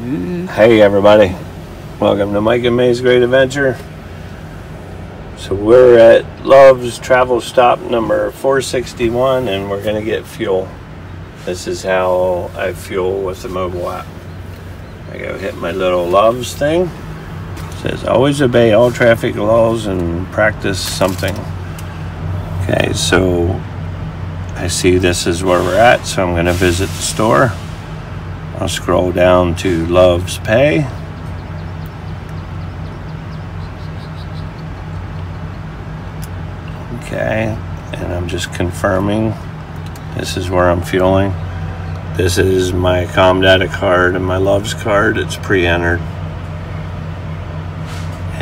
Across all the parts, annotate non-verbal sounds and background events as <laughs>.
Hey everybody, welcome to Mike and Mae's Great Adventure. So we're at Love's travel stop number 461 and we're gonna get fuel. This is how I fuel with the mobile app. I go hit my little Love's thing. It says always obey all traffic laws and practice something. Okay, so I see this is where we're at, so I'm gonna visit the store. I'll scroll down to Love's Pay. Okay, and I'm just confirming this is where I'm fueling. This is my Comdata card and my Love's card. It's pre-entered.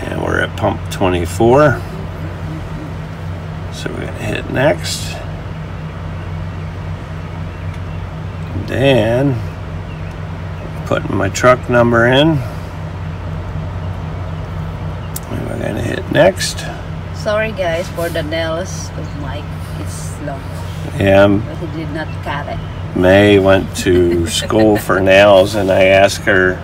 And we're at pump 24. So we're gonna hit next. And Then putting my truck number in. And we're gonna hit next. Sorry guys for the nails of Mike. It's long, Yeah, I'm- but he did not cut it. Mae went to school for <laughs> nails, and I asked her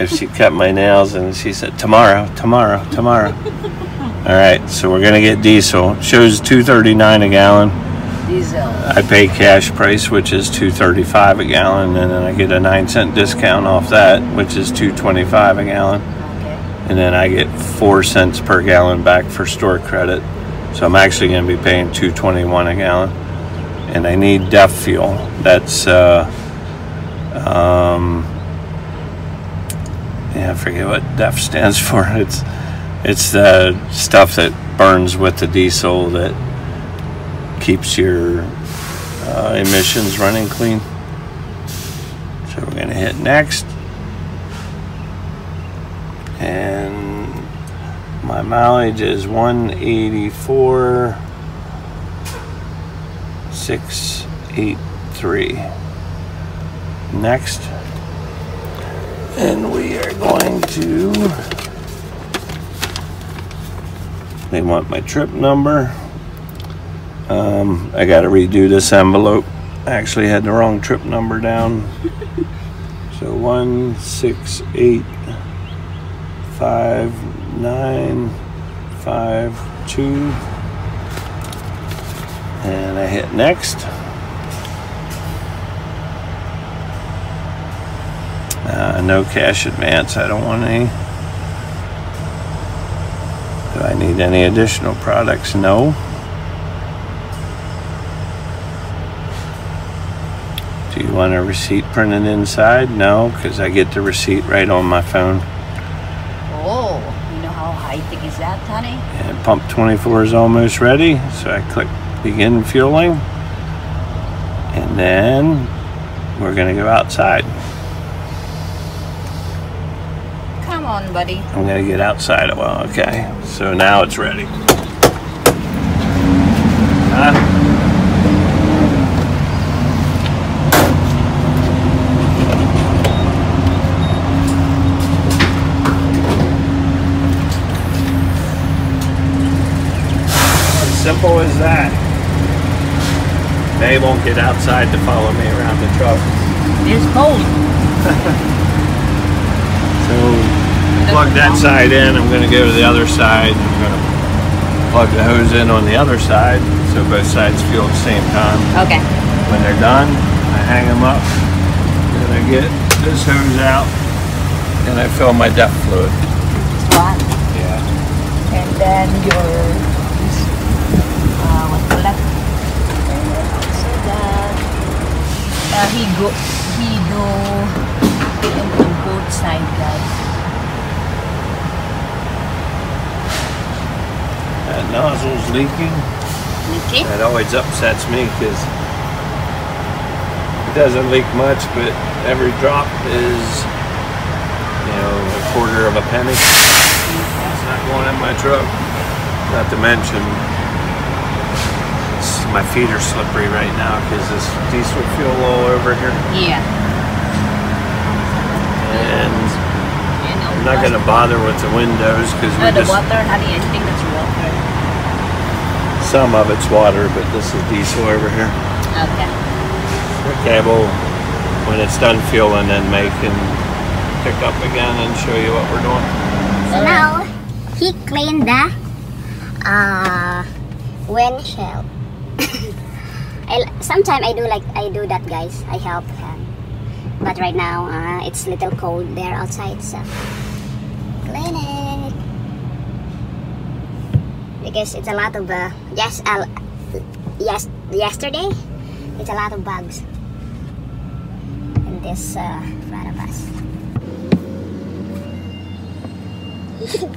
if she cut my nails, and she said tomorrow, tomorrow, tomorrow. <laughs> All right, so we're gonna get diesel. It shows 2.39 a gallon. Diesel. I pay cash price, which is 2.35 a gallon, and then I get a nine cent discount off that, which is 2.25 a gallon. Okay. and then I get four cents per gallon back for store credit. So I'm actually going to be paying 2.21 a gallon, and I need DEF fuel. That's uh, um, yeah, I forget what DEF stands <laughs> for. It's it's the stuff that burns with the diesel that keeps your uh, emissions running clean. So we're going to hit next. And my mileage is 184 683 next. And we are going to they want my trip number um, I got to redo this envelope. I actually had the wrong trip number down. So 168 five nine five two. And I hit next. Uh, no cash advance. I don't want any. Do I need any additional products? No do you want a receipt printed inside no because I get the receipt right on my phone Oh, you know how high tech is that, honey? And pump 24 is almost ready, so I click begin fueling. And then we're gonna go outside. Come on, buddy. I'm gonna get outside a while, okay. So now it's ready. Huh? As simple as that. They won't get outside to follow me around the truck. It's cold. <laughs> So plug that side in. I'm going to go to the other side. I'm going to plug the hose in on the other side so both sides fuel at the same time. Okay. When they're done, I hang them up. Then I get this hose out and I fill my DEF fluid. This. Yeah. And then your this uh what you call that? So that uh, he go he do and on both side guys. That nozzle's leaking. Leaky? That always upsets me because it doesn't leak much, but every drop is, you know, a quarter of a penny. It's not going in my truck. Not to mention, my feet are slippery right now because this diesel fuel all over here. Yeah. And You. I'm not going to bother with the windows because we the just, water, honey, I think that's water. some of it's water, but this is diesel over here. Okay. The cable when it's done fueling, then Mae can pick up again and show you what we're doing. So now he cleaned the uh, windshield. <coughs> I sometimes I do like I do that, guys. I help him, but right now uh, it's little cold there outside, so clean it because it's a lot of uh, yes, yes, yesterday it's a lot of bugs in this uh, front of us.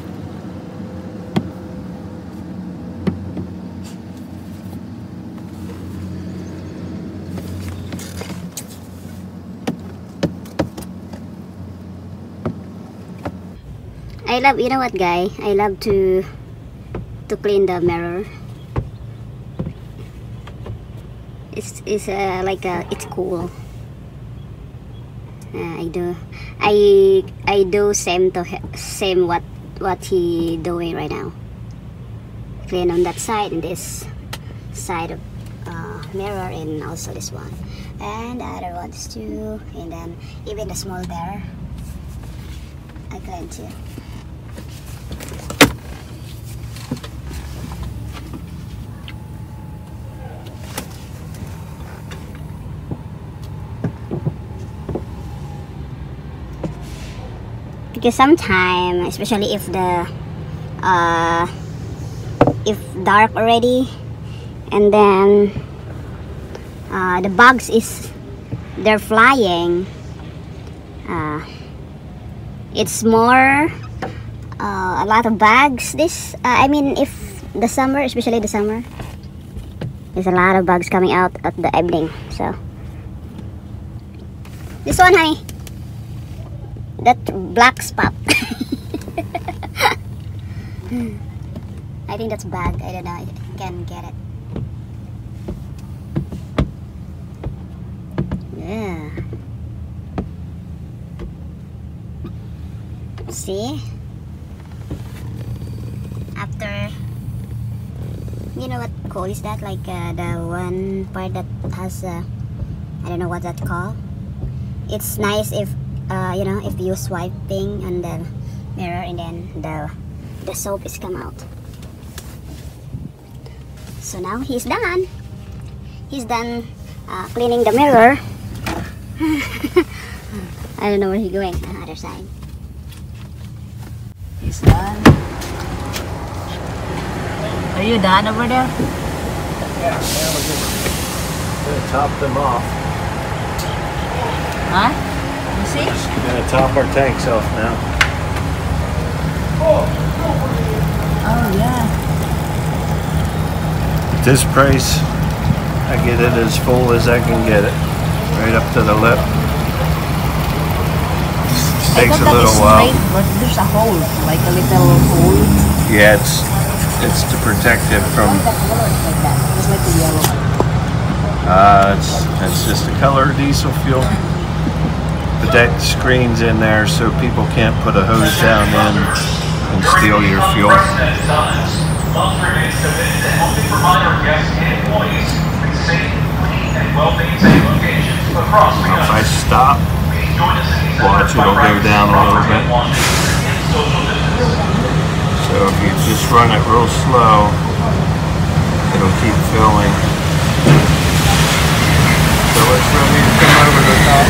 <laughs> I love, you know what, guy? I love to to clean the mirror. It's it's uh, like a it's cool. Uh, I do I I do same to same what what he doing right now. Clean on that side and this side of uh, mirror and also this one and the other ones too and then even the small there I clean too. Because sometimes especially if the uh if dark already and then uh, the bugs is they're flying uh, it's more uh, a lot of bugs this uh, I mean if the summer especially the summer there's a lot of bugs coming out at the evening so. This one honey that black spot. I think that's bad. I don't know. I can get it. Yeah. See? After you know what coal is that? Like uh, the one part that has uh, I don't know what that called. It's nice if uh, you know if you swiping on the mirror and then the the soap is come out so now he's done he's done uh, cleaning the mirror <laughs> I don't know where he's going on the other side He's done. Are you done over there? Yeah, now we're gonna top them off. Huh? See? We're gonna top our tanks off now. Oh yeah. At this price, I get it as full as I can get it, right up to the lip. I Takes a little while. straight, but there's a hole, like a little hole. Yeah, it's it's to protect it from. Why that color is like that? Just like the yellow one. Uh, it's it's just a color diesel fuel. But that screen's in there so people can't put a hose down in and steal your fuel. The If I stop, Watch, it'll go down a little bit. so if you just run it real slow, it'll keep filling. So it's ready to come over the top.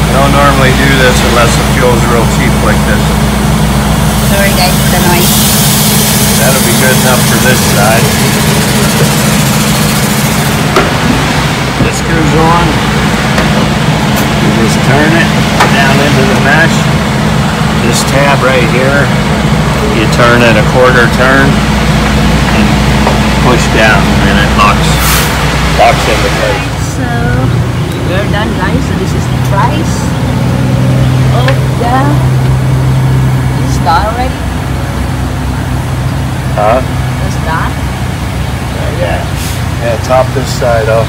I don't normally do this the real cheap like this. Sorry guys for the noise. That'll be good enough for this side. This goes on. You just turn it down into the mesh. This tab right here, you turn it a quarter turn and push down and it locks, locks into place. So we're done guys. So this is the price of the is done already? Huh? It's done? Yeah. Yeah, top this side off.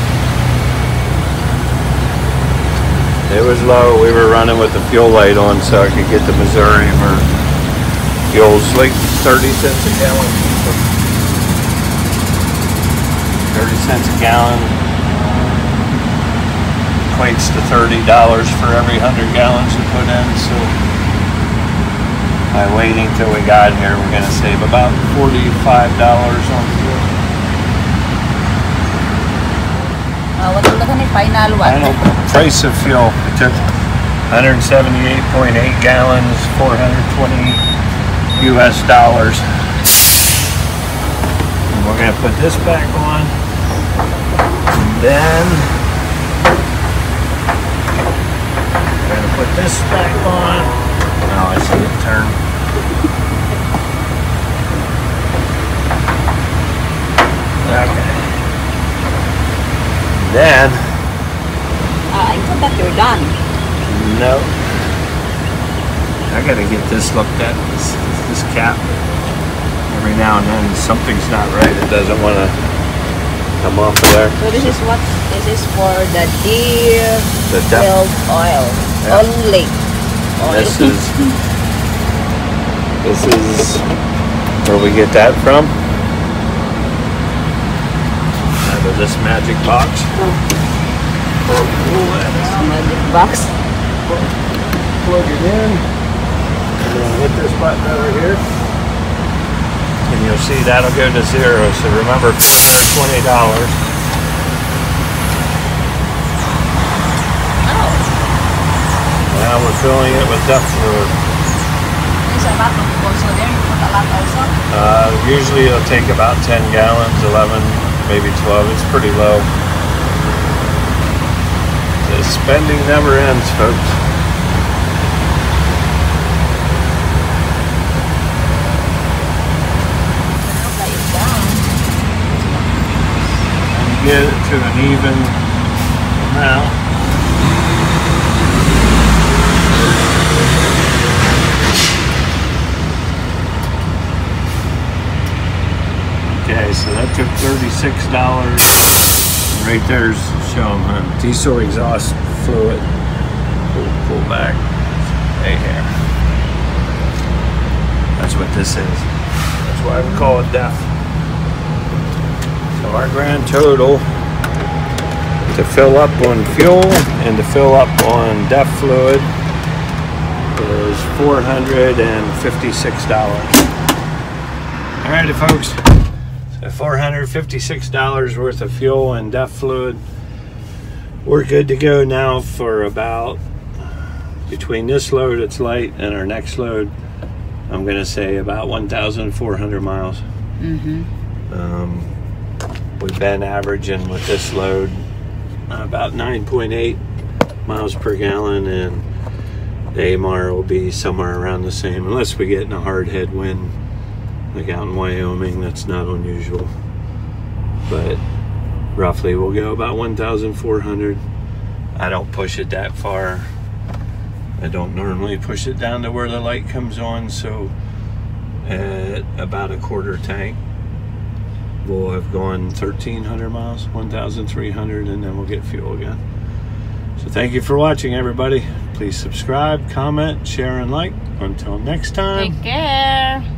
It was low. We were running with the fuel light on so I could get the Missouri. We're Fuel's like 30 cents a gallon 30 cents a gallon equates to $30 for every 100 gallons you put in. So by waiting till we got here, we're going to save about $45 on fuel. Uh, what ang ni final one? Final price of fuel. We took 178.8 gallons, 420 US dollars. And we're gonna put this back on. And then we're gonna put this back on. Oh, I see it turn. Okay. Then Ah, I thought that you're done. No. I gotta get this looked at, this, this cap. Every now and then something's not right. It doesn't want to come off of there. So this is what this is for the deer The filled oil Yeah. only. Oil. This is this is where we get that from. Out of this magic box. That out. magic box. plug it in and then hit this button over here you'll see that'll go to zero. So remember $420 Oh, now we're filling it with DEF fluid uh, usually it'll take about 10 gallons 11 maybe 12 it's pretty low. The spending never ends folks Lay it down. and get it to an even amount Okay, so that took thirty-six dollars. Right there's show 'em, huh? Diesel exhaust fluid. Pull, pull back. Right here. That's what this is. That's why we call it DEF. Our grand total to fill up on fuel and to fill up on DEF fluid is four hundred and fifty-six dollars. Alrighty, folks. So $456 worth of fuel and DEF fluid. We're good to go now for about between this load, it's light, and our next load, I'm going to say about 1,400 miles. Mm-hmm. Um, we've been averaging with this load uh, about 9.8 miles per gallon, and the AMR will be somewhere around the same, unless we get in a hard headwind like out in Wyoming. That's not unusual, but roughly we'll go about 1,400. I don't push it that far. I don't normally push it down to where the light comes on, so at about a quarter tank, we'll have gone 1,300 miles, 1,300, and then we'll get fuel again. So thank you for watching, everybody. Please subscribe, comment, share, and like. Until next time. Take care.